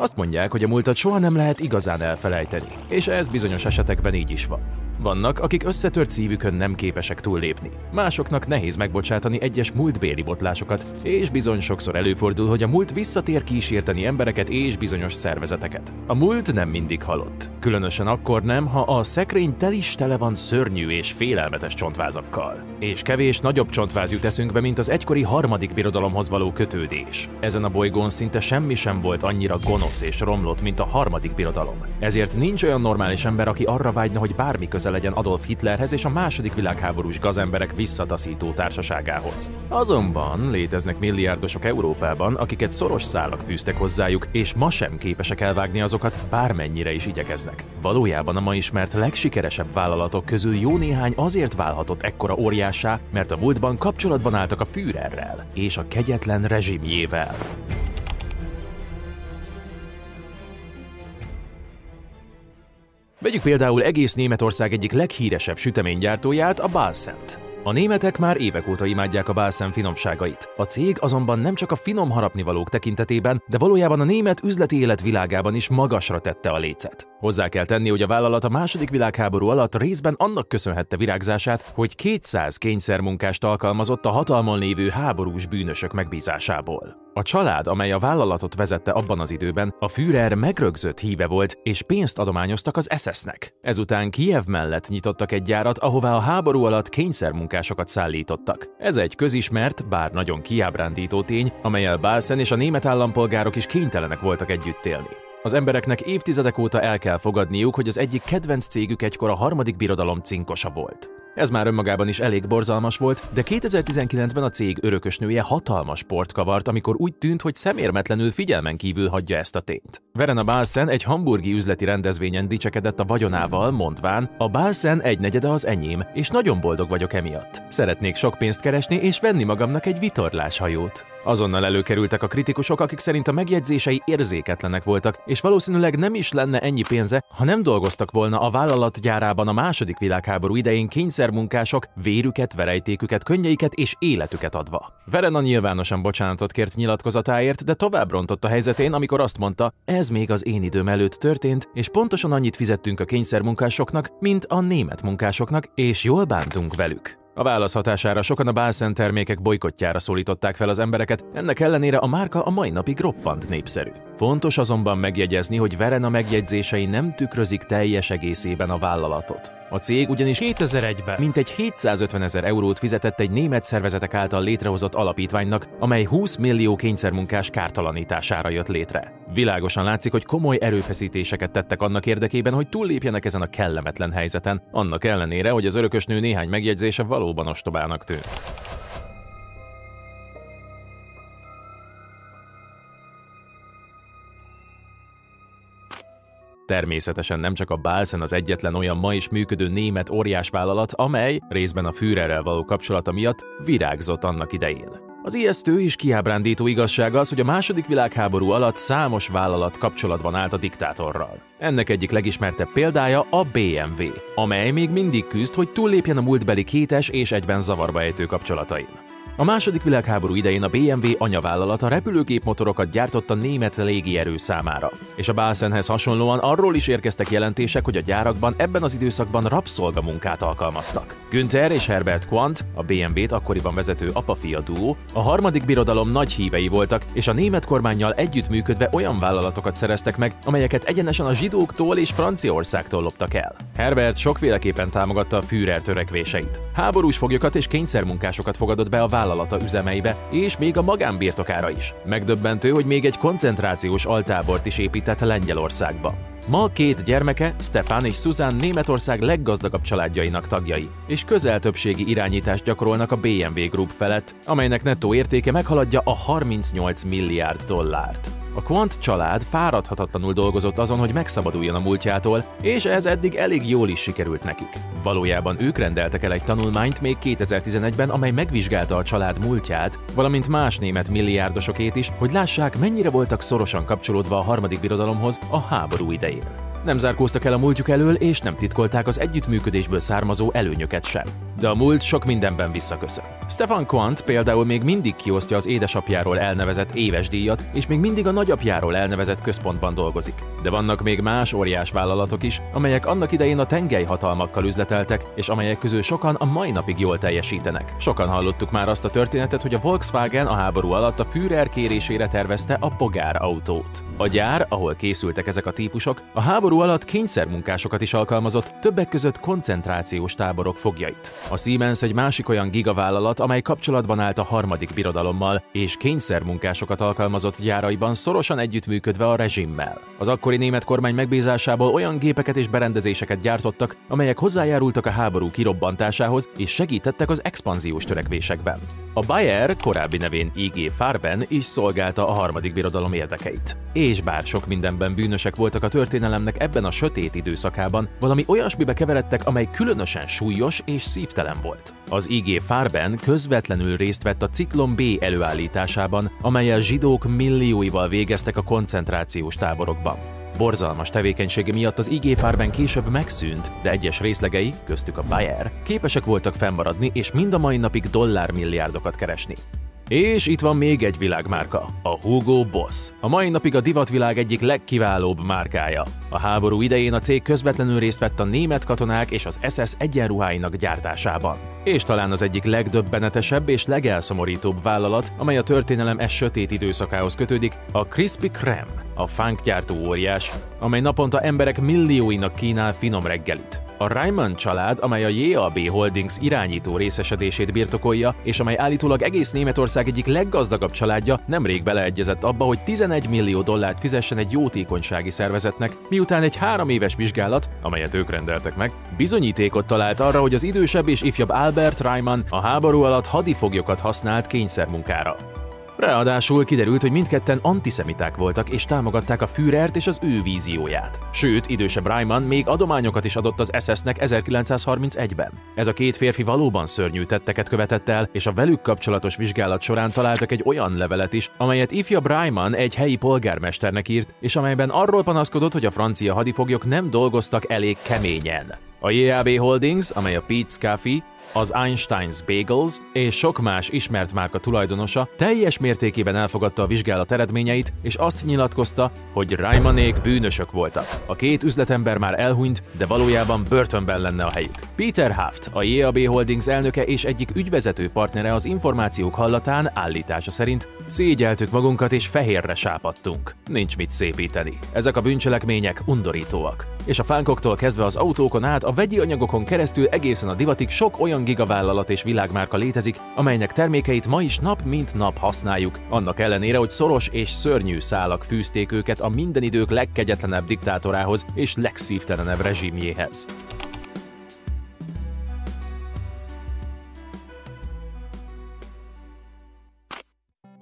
Azt mondják, hogy a múltat soha nem lehet igazán elfelejteni, és ez bizonyos esetekben így is van. Vannak, akik összetört szívükön nem képesek túllépni. Másoknak nehéz megbocsátani egyes múltbéli botlásokat, és bizony sokszor előfordul, hogy a múlt visszatér kísérteni embereket és bizonyos szervezeteket. A múlt nem mindig halott. Különösen akkor nem, ha a szekrény tel is tele van szörnyű és félelmetes csontvázakkal. És kevés nagyobb csontváz jut eszünkbe, mint az egykori harmadik birodalomhoz való kötődés. Ezen a bolygón szinte semmi sem volt annyira gonosz és romlott, mint a harmadik birodalom. Ezért nincs olyan normális ember, aki arra vágyna, hogy bármi közel legyen Adolf Hitlerhez és a második világháborús gazemberek visszataszító társaságához. Azonban léteznek milliárdosok Európában, akiket szoros szálak fűztek hozzájuk, és ma sem képesek elvágni azokat, bármennyire is igyekeznek. Valójában a ma ismert legsikeresebb vállalatok közül jó néhány azért válhatott ekkora óriássá, mert a múltban kapcsolatban álltak a Führerrel és a kegyetlen rezsimjével. Vegyük például egész Németország egyik leghíresebb süteménygyártóját, a Balszent. A németek már évek óta imádják a Balszem finomságait. A cég azonban nem csak a finom harapnivalók tekintetében, de valójában a német üzleti élet világában is magasra tette a lécet. Hozzá kell tenni, hogy a vállalat a második világháború alatt részben annak köszönhette virágzását, hogy 200 kényszermunkást alkalmazott a hatalmon lévő háborús bűnösök megbízásából. A család, amely a vállalatot vezette abban az időben, a Führer megrögzött híve volt, és pénzt adományoztak az SS-nek. Ezután Kiev mellett nyitottak egy gyárat, ahová a háború alatt kényszermunkásokat szállítottak. Ez egy közismert, bár nagyon kiábrándító tény, amelyel Balsen és a német állampolgárok is kénytelenek voltak együtt élni. Az embereknek évtizedek óta el kell fogadniuk, hogy az egyik kedvenc cégük egykor a harmadik birodalom cinkosa volt. Ez már önmagában is elég borzalmas volt, de 2019-ben a cég örökösnője hatalmas port kavart, amikor úgy tűnt, hogy szemérmetlenül figyelmen kívül hagyja ezt a tényt. Verena Balsen egy hamburgi üzleti rendezvényen dicsekedett a vagyonával, mondván, a Balsen egynegyede az enyém, és nagyon boldog vagyok emiatt. Szeretnék sok pénzt keresni és venni magamnak egy vitorláshajót. Azonnal előkerültek a kritikusok, akik szerint a megjegyzései érzéketlenek voltak, és valószínűleg nem is lenne ennyi pénze, ha nem dolgoztak volna a vállalat gyárában a második világháború idején kényszermunkások vérüket, verejtéküket, könnyeiket és életüket adva. Verena nyilvánosan bocsánatot kért nyilatkozatáért, de tovább rontott a helyzetén, amikor azt mondta, ez még az én időm előtt történt, és pontosan annyit fizettünk a kényszermunkásoknak, mint a német munkásoknak, és jól bántunk velük. A válasz hatására sokan a Balsen termékek bolykottjára szólították fel az embereket, ennek ellenére a márka a mai napig roppant népszerű. Fontos azonban megjegyezni, hogy Verena megjegyzései nem tükrözik teljes egészében a vállalatot. A cég ugyanis 2001-ben mintegy 750 ezer eurót fizetett egy német szervezetek által létrehozott alapítványnak, amely 20 millió kényszermunkás kártalanítására jött létre. Világosan látszik, hogy komoly erőfeszítéseket tettek annak érdekében, hogy túllépjenek ezen a kellemetlen helyzeten, annak ellenére, hogy az örökösnő néhány megjegyzése valóban ostobának tűnt. Természetesen nem csak a Balsen az egyetlen olyan ma is működő német óriásvállalat, amely részben a Führerrel való kapcsolata miatt virágzott annak idején. Az ijesztő és kiábrándító igazság az, hogy a második világháború alatt számos vállalat kapcsolatban állt a diktátorral. Ennek egyik legismertebb példája a BMW, amely még mindig küzd, hogy túllépjen a múltbeli kétes és egyben zavarba ejtő kapcsolatain. A második világháború idején a BMW anyavállalata repülőgépmotorokat gyártott a német légierő számára. És a Balsenhez hasonlóan arról is érkeztek jelentések, hogy a gyárakban ebben az időszakban rabszolgamunkát alkalmaztak. Günther és Herbert Quandt, a BMW-t akkoriban vezető apa-fia duó, a harmadik birodalom nagy hívei voltak, és a német kormányjal együttműködve olyan vállalatokat szereztek meg, amelyeket egyenesen a zsidóktól és Franciaországtól loptak el. Herbert sokféleképpen támogatta a Führer törekvéseit. Háborús foglyokat és kényszermunkásokat fogadott be a vállalata üzemeibe, és még a magánbirtokára is. Megdöbbentő, hogy még egy koncentrációs altábort is épített Lengyelországba. Ma két gyermeke, Stefan és Susan Németország leggazdagabb családjainak tagjai, és közel többségi irányítást gyakorolnak a BMW Group felett, amelynek nettó értéke meghaladja a 38 milliárd dollárt. A Quant család fáradhatatlanul dolgozott azon, hogy megszabaduljon a múltjától, és ez eddig elég jól is sikerült nekik. Valójában ők rendeltek el egy tanulmányt még 2011-ben, amely megvizsgálta a család múltját, valamint más német milliárdosokét is, hogy lássák, mennyire voltak szorosan kapcsolódva a harmadik birodalomhoz a háború idején. Nem zárkóztak el a múltjuk elől, és nem titkolták az együttműködésből származó előnyöket sem. De a múlt sok mindenben visszaköszön. Stefan Quant például még mindig kiosztja az édesapjáról elnevezett éves díjat, és még mindig a nagyapjáról elnevezett központban dolgozik. De vannak még más óriás vállalatok is, amelyek annak idején a tengelyhatalmakkal üzleteltek, és amelyek közül sokan a mai napig jól teljesítenek. Sokan hallottuk már azt a történetet, hogy a Volkswagen a háború alatt a Führer kérésére tervezte a Pogár autót. A gyár, ahol készültek ezek a típusok, a háború alatt kényszermunkásokat is alkalmazott, többek között koncentrációs táborok fogjait. A Siemens egy másik olyan gigavállalat, amely kapcsolatban állt a harmadik birodalommal, és kényszermunkásokat alkalmazott gyáraiban szorosan együttműködve a rezsimmel. Az akkori német kormány megbízásából olyan gépeket és berendezéseket gyártottak, amelyek hozzájárultak a háború kirobbantásához és segítettek az expanziós törekvésekben. A Bayer, korábbi nevén IG Farben is szolgálta a harmadik birodalom érdekeit. És bár sok mindenben bűnösek voltak a történelemnek ebben a sötét időszakában, valami olyasmibe keveredtek, amely különösen súlyos és szívtelen volt. Az IG Farben közvetlenül részt vett a Ciklon B előállításában, amelyel zsidók millióival végeztek a koncentrációs táborokban. Borzalmas tevékenysége miatt az IG Farben később megszűnt, de egyes részlegei, köztük a Bayer, képesek voltak fennmaradni és mind a mai napig dollármilliárdokat keresni. És itt van még egy világmárka, a Hugo Boss. A mai napig a divatvilág egyik legkiválóbb márkája. A háború idején a cég közvetlenül részt vett a német katonák és az SS egyenruháinak gyártásában. És talán az egyik legdöbbenetesebb és legelszomorítóbb vállalat, amely a történelem e sötét időszakához kötődik, a Krispy Kreme, a funk gyártó óriás, amely naponta emberek millióinak kínál finom reggelit. A Ryman család, amely a JAB Holdings irányító részesedését birtokolja, és amely állítólag egész Németország egyik leggazdagabb családja, nemrég beleegyezett abba, hogy 11 millió dollárt fizessen egy jótékonysági szervezetnek, miután egy három éves vizsgálat, amelyet ők rendeltek meg, bizonyítékot talált arra, hogy az idősebb és ifjabb Albert Ryman a háború alatt hadifoglyokat használt kényszermunkára. Ráadásul kiderült, hogy mindketten antiszemiták voltak és támogatták a Führert és az ő vízióját. Sőt, idősebb Reimann még adományokat is adott az SS-nek 1931-ben. Ez a két férfi valóban szörnyű tetteket követett el, és a velük kapcsolatos vizsgálat során találtak egy olyan levelet is, amelyet ifjabb Reimann egy helyi polgármesternek írt, és amelyben arról panaszkodott, hogy a francia hadifoglyok nem dolgoztak elég keményen. A JAB Holdings, amely a Pete's Coffee, az Einstein's Bagels és sok más ismert márka tulajdonosa teljes mértékében elfogadta a vizsgálat eredményeit, és azt nyilatkozta, hogy Raymanék bűnösök voltak. A két üzletember már elhunyt, de valójában börtönben lenne a helyük. Peter Haft, a JAB Holdings elnöke és egyik ügyvezető partnere az információk hallatán állítása szerint szégyeltük magunkat és fehérre sápadtunk. Nincs mit szépíteni. Ezek a bűncselekmények undorítóak. És a fánkoktól kezdve az autókon át a vegyi anyagokon keresztül egészen a divatig sok olyan gigavállalat és világmárka létezik, amelynek termékeit ma is nap mint nap használjuk, annak ellenére, hogy szoros és szörnyű szálak fűzték őket a minden idők legkegyetlenebb diktátorához és legszívtelenebb rezsimjéhez.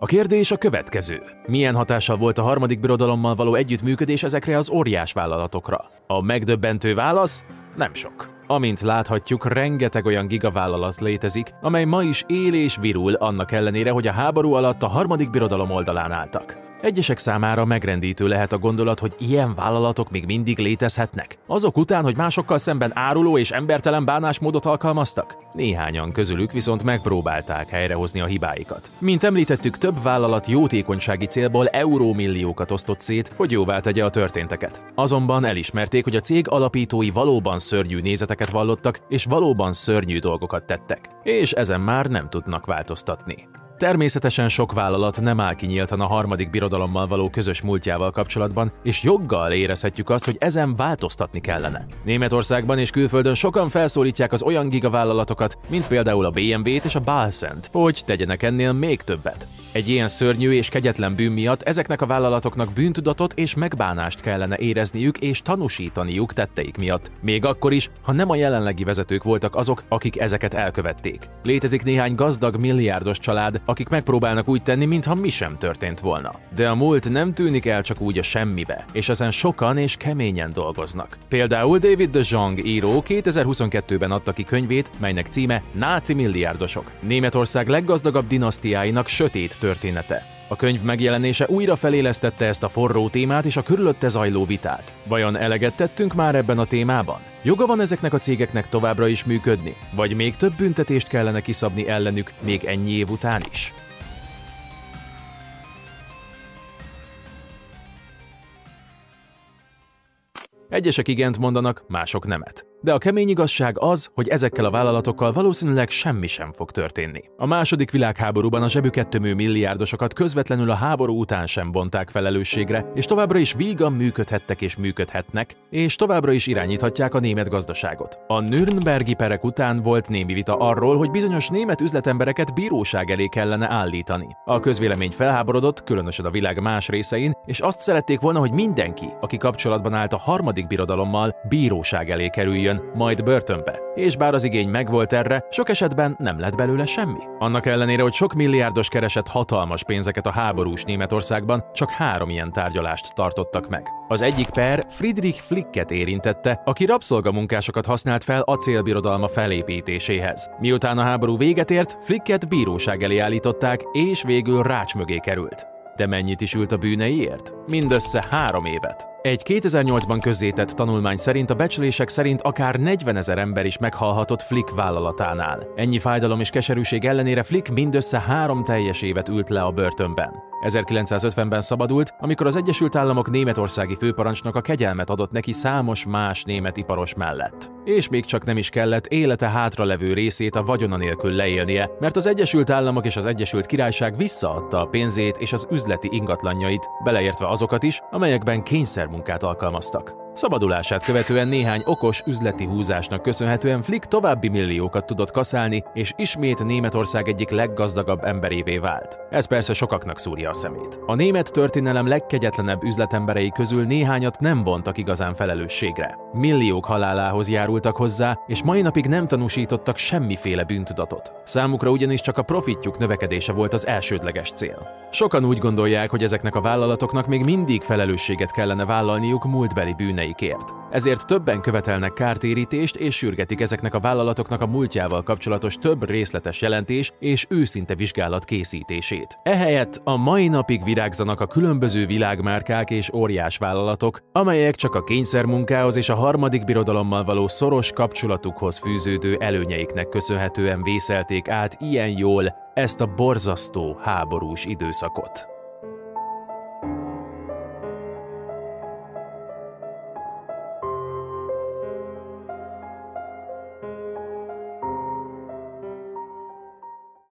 A kérdés a következő. Milyen hatással volt a harmadik birodalommal való együttműködés ezekre az óriás vállalatokra? A megdöbbentő válasz? Nem sok. Amint láthatjuk, rengeteg olyan gigavállalat létezik, amely ma is él és virul annak ellenére, hogy a háború alatt a harmadik birodalom oldalán álltak. Egyesek számára megrendítő lehet a gondolat, hogy ilyen vállalatok még mindig létezhetnek. Azok után, hogy másokkal szemben áruló és embertelen bánásmódot alkalmaztak? Néhányan közülük viszont megpróbálták helyrehozni a hibáikat. Mint említettük, több vállalat jótékonysági célból eurómilliókat osztott szét, hogy jóvá tegye a történteket. Azonban elismerték, hogy a cég alapítói valóban szörnyű nézeteket vallottak, és valóban szörnyű dolgokat tettek. És ezen már nem tudnak változtatni. Természetesen sok vállalat nem áll kinyíltan a harmadik birodalommal való közös múltjával kapcsolatban, és joggal érezhetjük azt, hogy ezen változtatni kellene. Németországban és külföldön sokan felszólítják az olyan gigavállalatokat, mint például a BMW-t és a Balszent, hogy tegyenek ennél még többet. Egy ilyen szörnyű és kegyetlen bűn miatt ezeknek a vállalatoknak bűntudatot és megbánást kellene érezniük és tanúsítaniuk tetteik miatt. Még akkor is, ha nem a jelenlegi vezetők voltak azok, akik ezeket elkövették. Létezik néhány gazdag milliárdos család, akik megpróbálnak úgy tenni, mintha mi sem történt volna. De a múlt nem tűnik el csak úgy a semmibe, és ezen sokan és keményen dolgoznak. Például David de Jong író 2022-ben adta ki könyvét, melynek címe Náci milliárdosok. Németország leggazdagabb dinasztiáinak sötét története. A könyv megjelenése újra felélesztette ezt a forró témát és a körülötte zajló vitát. Vajon eleget tettünk már ebben a témában? Joga van ezeknek a cégeknek továbbra is működni? Vagy még több büntetést kellene kiszabni ellenük még ennyi év után is? Egyesek igent mondanak, mások nemet. De a kemény igazság az, hogy ezekkel a vállalatokkal valószínűleg semmi sem fog történni. A második világháborúban a zsebüket tömő milliárdosokat közvetlenül a háború után sem bonták felelősségre, és továbbra is vígan működhettek és működhetnek, és továbbra is irányíthatják a német gazdaságot. A Nürnbergi perek után volt némi vita arról, hogy bizonyos német üzletembereket bíróság elé kellene állítani. A közvélemény felháborodott, különösen a világ más részein, és azt szerették volna, hogy mindenki, aki kapcsolatban állt a harmadik birodalommal, bíróság elé kerüljön, majd börtönbe. És bár az igény megvolt erre, sok esetben nem lett belőle semmi. Annak ellenére, hogy sok milliárdos keresett hatalmas pénzeket a háborús Németországban, csak három ilyen tárgyalást tartottak meg. Az egyik per Friedrich Flicket érintette, aki rabszolgamunkásokat használt fel acélbirodalma felépítéséhez. Miután a háború véget ért, Flicket bíróság elé állították, és végül rács mögé került. De mennyit is ült a bűneiért? Mindössze három évet. Egy 2008-ban közzétett tanulmány szerint a becslések szerint akár 40 ezer ember is meghalhatott Flick vállalatánál. Ennyi fájdalom és keserűség ellenére Flick mindössze három teljes évet ült le a börtönben. 1950-ben szabadult, amikor az Egyesült Államok németországi főparancsnoka kegyelmet adott neki számos más német iparos mellett. És még csak nem is kellett élete hátralevő részét a vagyona nélkül leélnie, mert az Egyesült Államok és az Egyesült Királyság visszaadta a pénzét és az üzleti ingatlanjait, beleértve azokat is, amelyekben kényszermunkát alkalmaztak. Szabadulását követően néhány okos üzleti húzásnak köszönhetően Flick további milliókat tudott kaszálni, és ismét Németország egyik leggazdagabb emberévé vált. Ez persze sokaknak szúrja a szemét. A német történelem legkegyetlenebb üzletemberei közül néhányat nem vontak igazán felelősségre. Milliók halálához járultak hozzá, és mai napig nem tanúsítottak semmiféle bűntudatot. Számukra ugyanis csak a profitjuk növekedése volt az elsődleges cél. Sokan úgy gondolják, hogy ezeknek a vállalatoknak még mindig felelősséget kellene vállalniuk múltbeli bűnei bűneikért. Ezért többen követelnek kártérítést és sürgetik ezeknek a vállalatoknak a múltjával kapcsolatos több részletes jelentés és őszinte vizsgálat készítését. Ehelyett a mai napig virágzanak a különböző világmárkák és óriás vállalatok, amelyek csak a kényszermunkához és a harmadik birodalommal való szoros kapcsolatukhoz fűződő előnyeiknek köszönhetően vészelték át ilyen jól ezt a borzasztó háborús időszakot.